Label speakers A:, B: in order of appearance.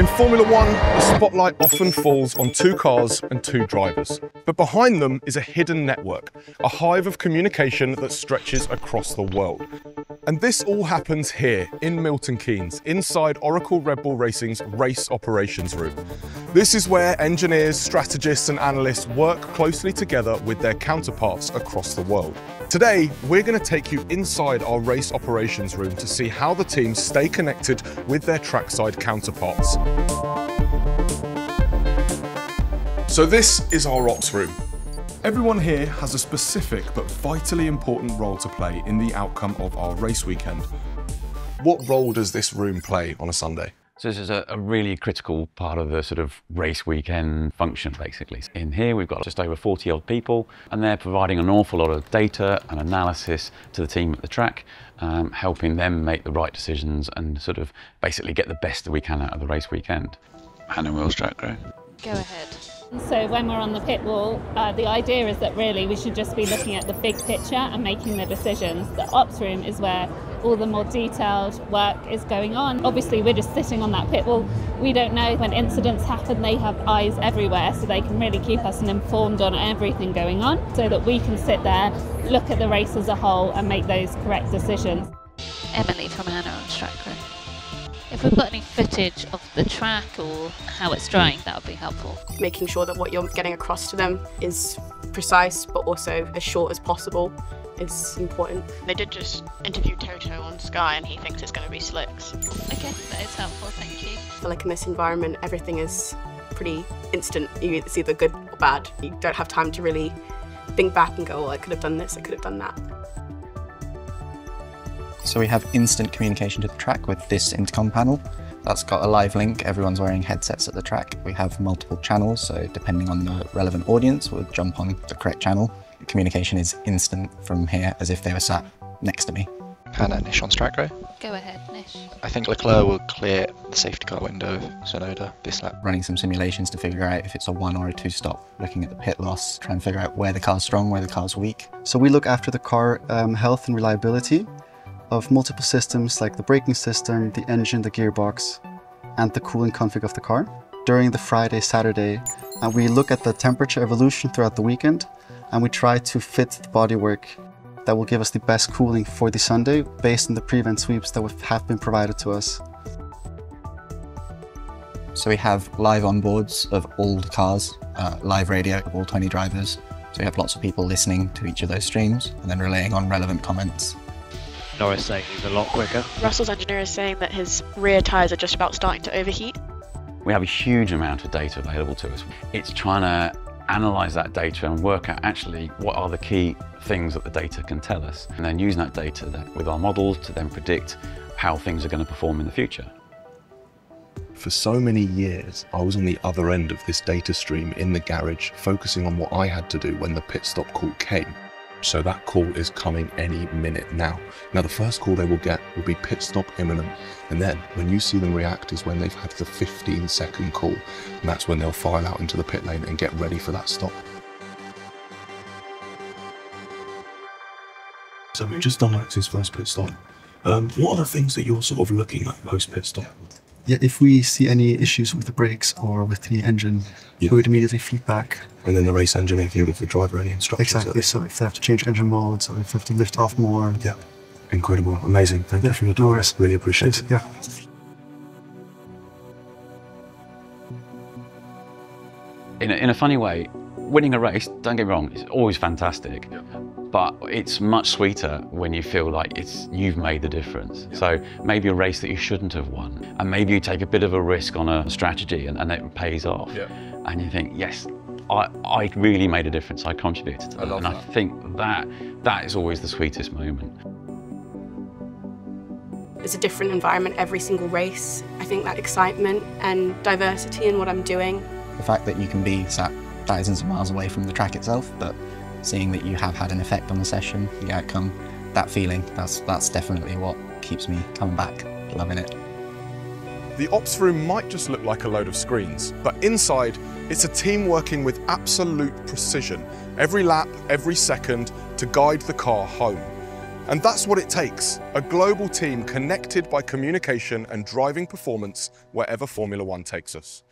A: In Formula One, the spotlight often falls on two cars and two drivers. But behind them is a hidden network, a hive of communication that stretches across the world. And this all happens here in Milton Keynes, inside Oracle Red Bull Racing's race operations room. This is where engineers, strategists, and analysts work closely together with their counterparts across the world. Today, we're going to take you inside our race operations room to see how the teams stay connected with their trackside counterparts. So this is our ops room. Everyone here has a specific but vitally important role to play in the outcome of our race weekend. What role does this room play on a Sunday?
B: So this is a, a, really critical part of the sort of race weekend function, basically. In here, we've got just over 40 odd people, and they're providing an awful lot of data and analysis to the team at the track, um, helping them make the right decisions and sort of basically get the best that we can out of the race weekend.
C: Hannah Wills Track Grow.
D: Go ahead. So when we're on the pit wall, uh, the idea is that really we should just be looking at the big picture and making the decisions. The ops room is where all the more detailed work is going on. Obviously, we're just sitting on that pit wall. We don't know when incidents happen. They have eyes everywhere, so they can really keep us informed on everything going on so that we can sit there, look at the race as a whole, and make those correct decisions.
E: Emily from Hannah Track If we've got any footage of the track or how it's drying, that would be helpful.
F: Making sure that what you're getting across to them is precise but also as short as possible is important.
G: They did just interview Toto on Sky and he thinks it's going to be slicks.
E: Okay, that is helpful, thank you.
F: I feel like in this environment everything is pretty instant. It's either good or bad. You don't have time to really think back and go, oh, I could have done this, I could have done that.
H: So we have instant communication to the track with this intercom panel. That's got a live link, everyone's wearing headsets at the track. We have multiple channels, so depending on the relevant audience, we'll jump on the correct channel communication is instant from here as if they were sat next to me.
C: Hannah, Nish on Strike
E: Go ahead, Nish.
C: I think Leclerc will clear the safety car window of Tsunoda this lap.
H: Running some simulations to figure out if it's a one or a two stop, looking at the pit loss, trying to figure out where the car's strong, where the car's weak.
I: So we look after the car um, health and reliability of multiple systems like the braking system, the engine, the gearbox, and the cooling config of the car. During the Friday, Saturday, and we look at the temperature evolution throughout the weekend and we try to fit the bodywork that will give us the best cooling for the Sunday based on the pre-event sweeps that have been provided to us.
H: So we have live onboards of all the cars, uh, live radio of all 20 drivers. So we have lots of people listening to each of those streams and then relaying on relevant comments.
J: Norris saying he's a lot quicker.
G: Russell's engineer is saying that his rear tyres are just about starting to overheat.
B: We have a huge amount of data available to us. It's trying to analyze that data and work out actually what are the key things that the data can tell us, and then using that data with our models to then predict how things are going to perform in the future.
A: For so many years, I was on the other end of this data stream in the garage, focusing on what I had to do when the pit stop call came. So that call is coming any minute now. Now the first call they will get will be pit stop imminent. And then when you see them react is when they've had the 15 second call. And that's when they'll file out into the pit lane and get ready for that stop.
K: So we've just done Max's first pit stop. Um, what are the things that you're sort of looking at post pit stop?
I: Yeah, if we see any issues with the brakes or with the engine, yeah. we would immediately feedback.
K: And then the race engineer can give the driver any instructions.
I: Exactly. So if they have to change engine modes or if they have to lift off more.
K: Yeah. Incredible. Amazing. Thank yeah. you for your time. No really appreciate it.
I: Yeah.
B: In a, in a funny way, winning a race, don't get me wrong, it's always fantastic. Yeah but it's much sweeter when you feel like it's you've made the difference. Yeah. So maybe a race that you shouldn't have won, and maybe you take a bit of a risk on a strategy and, and it pays off. Yeah. And you think, yes, I, I really made a difference. I contributed to that.
A: I
B: and
A: that.
B: I think that that is always the sweetest moment.
F: It's a different environment every single race. I think that excitement and diversity in what I'm doing.
H: The fact that you can be sat thousands of miles away from the track itself, but seeing that you have had an effect on the session, the outcome, that feeling, that's, that's definitely what keeps me coming back, loving it.
A: The ops room might just look like a load of screens, but inside, it's a team working with absolute precision, every lap, every second, to guide the car home. And that's what it takes, a global team connected by communication and driving performance wherever Formula One takes us.